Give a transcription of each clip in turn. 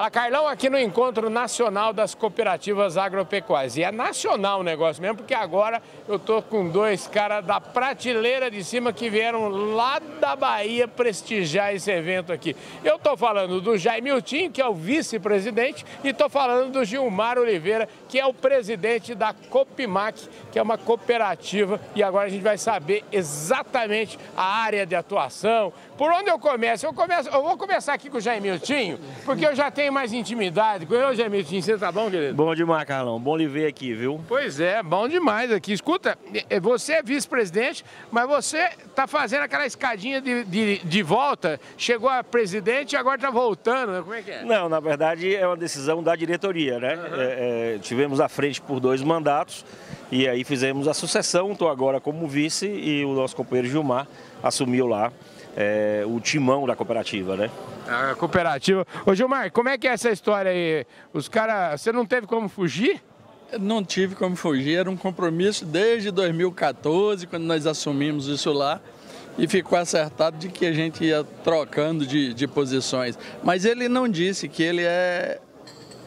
Fala Carlão, aqui no Encontro Nacional das Cooperativas Agropecuárias. E é nacional o negócio mesmo, porque agora eu tô com dois caras da prateleira de cima que vieram lá da Bahia prestigiar esse evento aqui. Eu tô falando do Jaime Miltinho, que é o vice-presidente, e tô falando do Gilmar Oliveira, que é o presidente da Copimac, que é uma cooperativa. E agora a gente vai saber exatamente a área de atuação. Por onde eu começo? Eu, começo, eu vou começar aqui com o Jaime Miltinho, porque eu já tenho mais intimidade com eu, Gemilton. Você tá bom, querido? Bom demais, Carlão. Bom lhe ver aqui, viu? Pois é, bom demais aqui. Escuta, é, você é vice-presidente, mas você tá fazendo aquela escadinha de, de, de volta, chegou a presidente e agora tá voltando, né? Como é que é? Não, na verdade é uma decisão da diretoria, né? Uhum. É, é, tivemos à frente por dois mandatos e aí fizemos a sucessão. Estou agora como vice e o nosso companheiro Gilmar assumiu lá é, o timão da cooperativa, né? A cooperativa. Ô Gilmar, como é que é essa história aí? Os caras, você não teve como fugir? Não tive como fugir, era um compromisso desde 2014, quando nós assumimos isso lá, e ficou acertado de que a gente ia trocando de, de posições. Mas ele não disse que ele é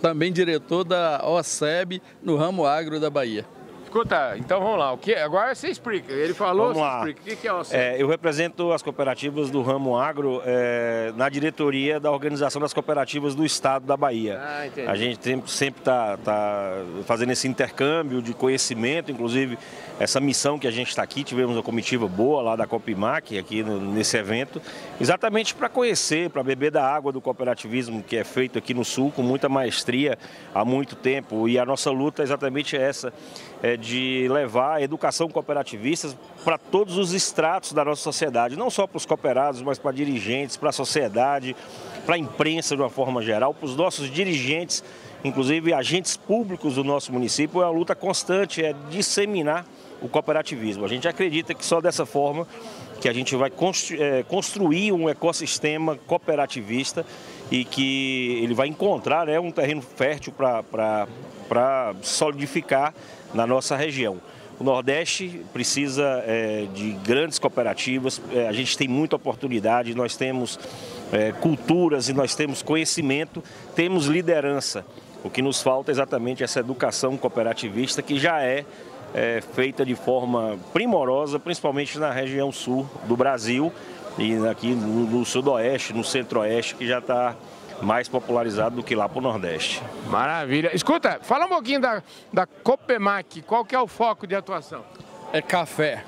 também diretor da OSEB no ramo agro da Bahia. Escuta, então vamos lá. O que, agora você explica. Ele falou, vamos lá. explica. O que, é o é, Eu represento as cooperativas do ramo agro é, na diretoria da Organização das Cooperativas do Estado da Bahia. Ah, entendi. A gente sempre está tá fazendo esse intercâmbio de conhecimento, inclusive essa missão que a gente está aqui, tivemos uma comitiva boa lá da Copimac, aqui no, nesse evento, exatamente para conhecer, para beber da água do cooperativismo que é feito aqui no Sul com muita maestria há muito tempo. E a nossa luta é exatamente essa, é de levar a educação cooperativista para todos os estratos da nossa sociedade, não só para os cooperados, mas para dirigentes, para a sociedade, para a imprensa de uma forma geral, para os nossos dirigentes, inclusive agentes públicos do nosso município. É uma luta constante, é disseminar o cooperativismo. A gente acredita que só dessa forma que a gente vai é, construir um ecossistema cooperativista e que ele vai encontrar né, um terreno fértil para solidificar na nossa região. O Nordeste precisa é, de grandes cooperativas, é, a gente tem muita oportunidade, nós temos é, culturas e nós temos conhecimento, temos liderança. O que nos falta é exatamente essa educação cooperativista que já é é, feita de forma primorosa, principalmente na região sul do Brasil e aqui no, no sudoeste, no centro-oeste, que já está mais popularizado do que lá para o Nordeste. Maravilha. Escuta, fala um pouquinho da, da Copemac, qual que é o foco de atuação? É café.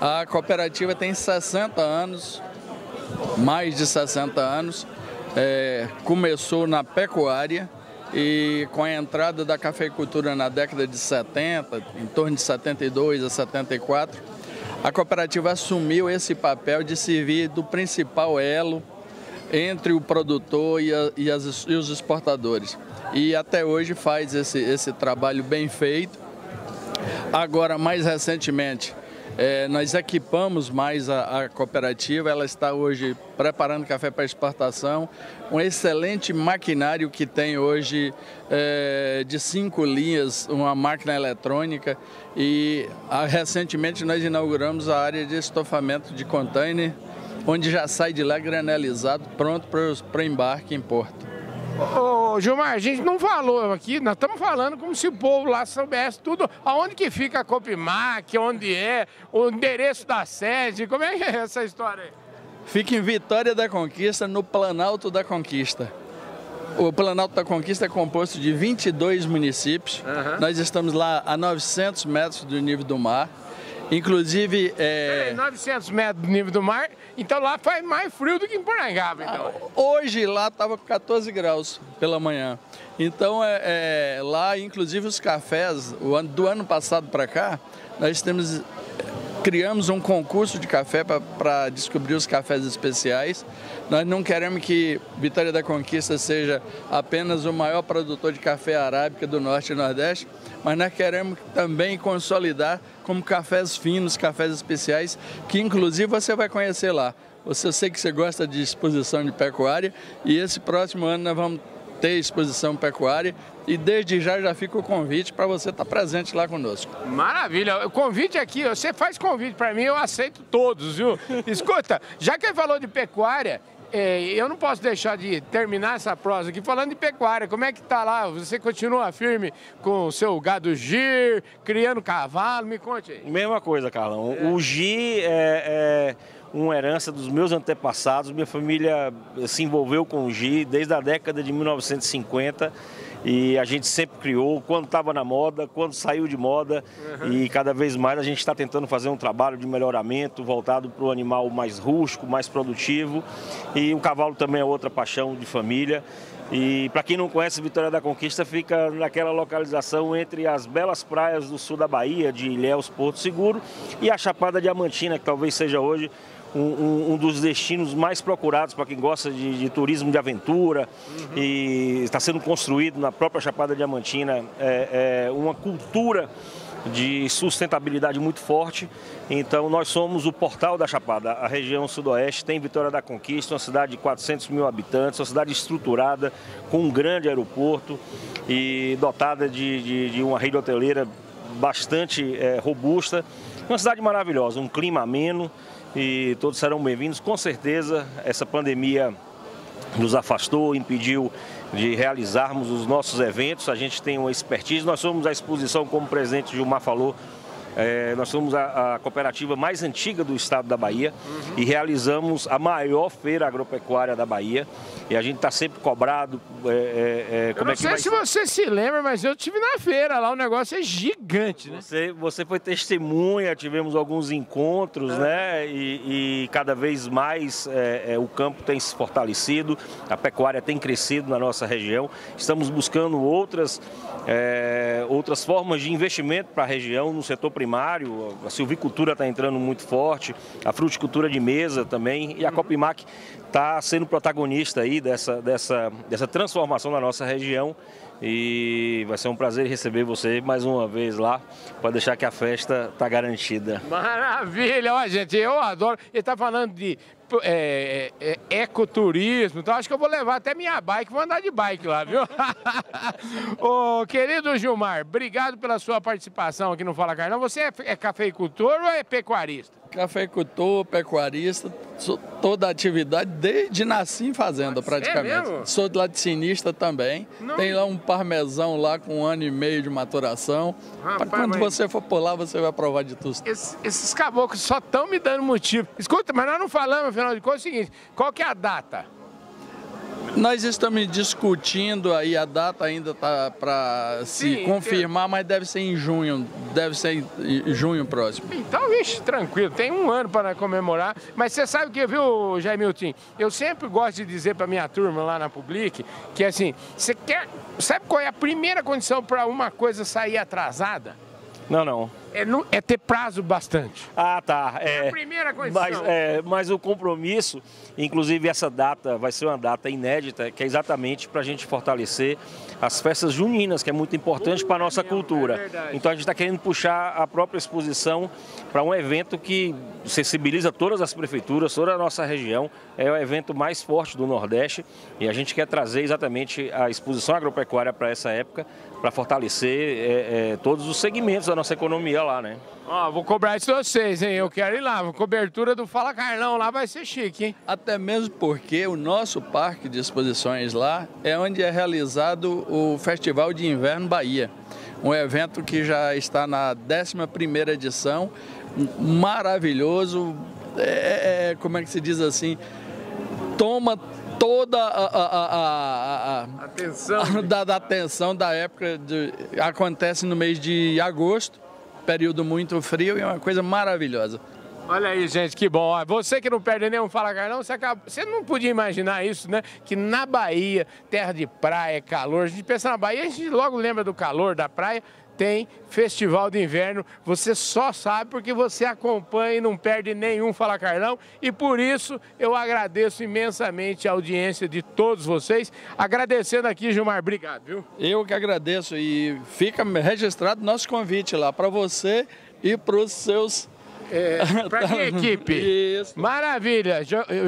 A cooperativa tem 60 anos, mais de 60 anos, é, começou na pecuária, e com a entrada da cafeicultura na década de 70, em torno de 72 a 74, a cooperativa assumiu esse papel de servir do principal elo entre o produtor e, a, e, as, e os exportadores. E até hoje faz esse, esse trabalho bem feito. Agora, mais recentemente, é, nós equipamos mais a, a, cooperativa, ela está hoje preparando café para exportação, um excelente maquinário que tem hoje é, de cinco linhas, uma máquina eletrônica. E a, recentemente nós inauguramos a área de estofamento de container, onde já sai de lá granelizado, pronto para embarque em porto. Ô, Gilmar, a gente não falou aqui, nós estamos falando como se o povo lá soubesse tudo. Aonde que fica a Copimac, onde é, o endereço da sede, como é que é essa história aí? Fica em Vitória da Conquista, no Planalto da Conquista. O Planalto da Conquista é composto de 22 municípios. Uhum. Nós estamos lá a 900 metros do nível do mar. Inclusive. É... é 900 metros do nível do mar, então lá faz mais frio do que em Porangaba. Então. Ah, hoje lá estava com 14 graus pela manhã. Então é, é, lá, inclusive os cafés, ano, do ano passado para cá, nós temos criamos um concurso de café para descobrir os cafés especiais. Nós não queremos que Vitória da Conquista seja apenas o maior produtor de café arábica do Norte e Nordeste, mas nós queremos também consolidar como cafés finos, cafés especiais, que inclusive você vai conhecer lá. Você, sei que você gosta de exposição de pecuária e esse próximo ano nós vamos ter exposição pecuária e desde já já fica o convite para você estar tá presente lá conosco. Maravilha, o convite aqui, você faz convite para mim, eu aceito todos, viu? Escuta, já que ele falou de pecuária, é, eu não posso deixar de terminar essa prosa aqui falando de pecuária. Como é que tá lá? Você continua firme com o seu gado gir, criando cavalo? Me conte aí. Mesma coisa, Carlão. É. O gir é, é uma herança dos meus antepassados. Minha família se envolveu com o GI desde a década de 1950 e a gente sempre criou, quando estava na moda, quando saiu de moda uhum. e cada vez mais a gente está tentando fazer um trabalho de melhoramento voltado para o animal mais rústico, mais produtivo e o cavalo também é outra paixão de família. E para quem não conhece, Vitória da Conquista fica naquela localização entre as belas praias do sul da Bahia, de Ilhéus, Porto Seguro, e a Chapada Diamantina, que talvez seja hoje um, um, dos destinos mais procurados para quem gosta de, de, turismo de aventura uhum. e está sendo construído na própria Chapada Diamantina é, é uma cultura de sustentabilidade muito forte. Então, nós somos o portal da Chapada. A região sudoeste tem Vitória da Conquista, uma cidade de 400 mil habitantes, uma cidade estruturada, com um grande aeroporto e dotada de, de, de uma rede hoteleira bastante é, robusta. Uma cidade maravilhosa, um clima ameno e todos serão bem-vindos. Com certeza, essa pandemia nos afastou, impediu de realizarmos os nossos eventos. A gente tem uma expertise, nós somos a exposição, como o presidente Gilmar falou, é, nós somos a, a, cooperativa mais antiga do estado da Bahia uhum. e realizamos a maior feira agropecuária da Bahia. E a gente está sempre cobrado. É, é, é como eu não é que sei vai... se você se lembra, mas eu tive na feira lá, o negócio é gigante, né? Você, você foi testemunha, tivemos alguns encontros, é. né? E, e, cada vez mais é, o campo tem se fortalecido, a pecuária tem crescido na nossa região. Estamos buscando outras, outras formas de investimento para a região no setor primário, a silvicultura está entrando muito forte, a fruticultura de mesa também, e a Copimac está sendo protagonista aí dessa, dessa, dessa transformação na nossa região. E vai ser um prazer receber você mais uma vez lá, para deixar que a festa está garantida. Maravilha! Ó, gente, eu adoro. Ele está falando de é, é, é, ecoturismo, então acho que eu vou levar até minha bike, vou andar de bike lá, viu? Ô, querido Gilmar, obrigado pela sua participação aqui no Fala Carlão. Você é, é cafeicultor ou é pecuarista? Cafeicultor, pecuarista, toda a atividade desde nasci em fazenda é praticamente. É Sou laticínista também. Não. Tem lá um parmesão lá com um ano e meio de maturação. Rapaz, quando mas... você for por lá, você vai provar de tudo. Esses, esses caboclos só estão me dando motivo. Escuta, mas nós não falamos, afinal de contas, é o seguinte: qual que é a data? Nós estamos discutindo aí, a data ainda está para se Sim, confirmar, mas deve ser em junho, deve ser em junho próximo. Então, vixe, tranquilo, tem um ano para comemorar. Mas você sabe que, viu, Jaimilton, eu sempre gosto de dizer para minha turma lá na Public que assim, você quer. Sabe qual é a primeira condição para uma coisa sair atrasada? Não, não. É, é, ter prazo bastante. Ah, tá. É, é a primeira condição. Mas, é, mas o compromisso, inclusive essa data vai ser uma data inédita, que é exatamente para a gente fortalecer as festas juninas, que é muito importante para a nossa cultura. É então a gente está querendo puxar a própria exposição para um evento que sensibiliza todas as prefeituras, toda a nossa região. É o evento mais forte do Nordeste e a gente quer trazer exatamente a exposição agropecuária para essa época, para fortalecer é, é, todos os segmentos da nossa economia lá, né? Ó, vou cobrar isso de vocês, hein? Eu quero ir lá. A cobertura do Fala Carlão lá vai ser chique, hein? Até mesmo porque o nosso parque de exposições lá é onde é realizado o Festival de Inverno Bahia. Um evento que já está na 11ª edição, maravilhoso, é, é, é, como é que se diz assim, toma toda a, a, a, a atenção. Da, da, atenção da época, de, acontece no mês de agosto, período muito frio e é uma coisa maravilhosa. Olha aí, gente, que bom. Você que não perde nenhum Fala Carlão, você, acaba... você não podia imaginar isso, né? Que na Bahia, terra de praia, calor, a gente pensa na Bahia, a gente logo lembra do calor da praia, tem Festival de Inverno. Você só sabe porque você acompanha e não perde nenhum Fala Carlão. E por isso eu agradeço imensamente a audiência de todos vocês. Agradecendo aqui, Gilmar, obrigado, viu? Eu que agradeço e fica registrado nosso convite lá para você e para os seus é, para minha equipe. Isso. Maravilha.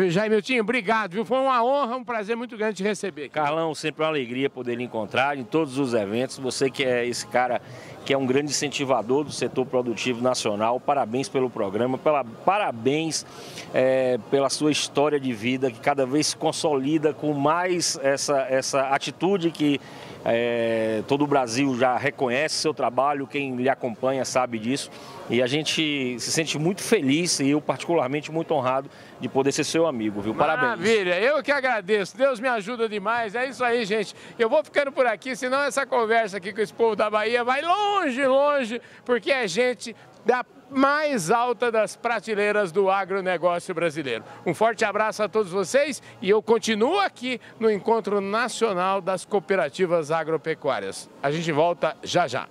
Jaimiltinho, obrigado, viu? Foi uma honra, um prazer muito grande te receber. Carlão, sempre uma alegria poder lhe encontrar em todos os eventos. Você que é esse cara que é um grande incentivador do setor produtivo nacional. Parabéns pelo programa, pela, parabéns é, pela sua história de vida, que cada vez se consolida com mais essa, essa atitude que é, todo o Brasil já reconhece seu trabalho, quem lhe acompanha sabe disso. E a gente se sente muito feliz e eu particularmente muito honrado de poder ser seu amigo, viu? Parabéns. Maravilha, eu que agradeço. Deus me ajuda demais. É isso aí, gente. Eu vou ficando por aqui, senão essa conversa aqui com esse povo da Bahia vai longe, longe, porque é gente da mais alta das prateleiras do agronegócio brasileiro. Um forte abraço a todos vocês e eu continuo aqui no Encontro Nacional das Cooperativas Agropecuárias. A gente volta já já.